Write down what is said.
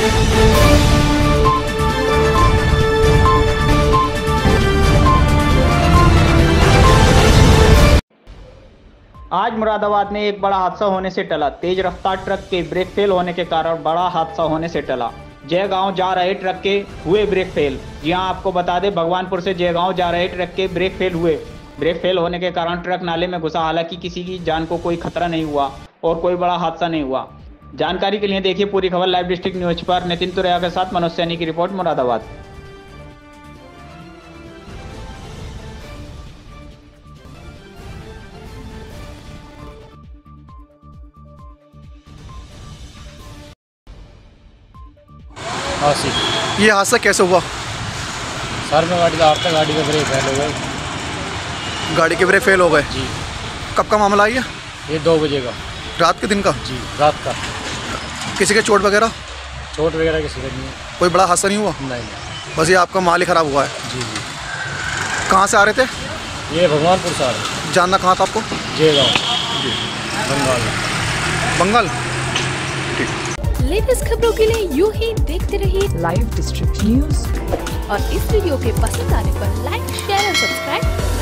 आज मुरादाबाद में एक बड़ा हादसा होने से टला। तेज रफ्तार ट्रक के ब्रेक फेल होने के कारण बड़ा हादसा होने से टला। जय जयगांव जा रहे ट्रक के हुए ब्रेक फेल। जी हाँ आपको बता दें, भगवानपुर से जय जयगांव जा रहे ट्रक के ब्रेक फेल हुए। ब्रेक फेल होने के कारण ट्रक नाले में घुसा। हालाँकि किसी की जान को कोई खतरा नहीं हुआ और कोई बड़ा हादसा नहीं हुआ। जानकारी के लिए देखिए पूरी खबर लाइव डिस्ट्रिक्ट न्यूज़ पर। नितिन तुरैया के साथ मनोज सैनी की रिपोर्ट मुरादाबाद। ये हादसा कैसे हुआ? सर में गाड़ी दार था गाड़ी का ब्रेक फेल हो गए। गाड़ी के ब्रेक फेल हो गए? जी। कब का मामला है ये? ये दो बजे का। रात के दिन का? जी रात का। किसी के चोट वगैरह? चोट वगैरह किसी का नहीं है। कोई बड़ा हादसा नहीं हुआ? नहीं। बस ये आपका माल ही ख़राब हुआ है। जी जी। कहाँ से आ रहे थे? ये भगवानपुर से आ रहे जानना कहाँ था आपको? जयगाँव बंगाल। बंगाल? लेटेस्ट खबरों के लिए यूँ ही देखते रहिए लाइव डिस्ट्रिक्ट न्यूज़ और इस वीडियो के पसंद आने पर लाइक शेयर और सब्सक्राइब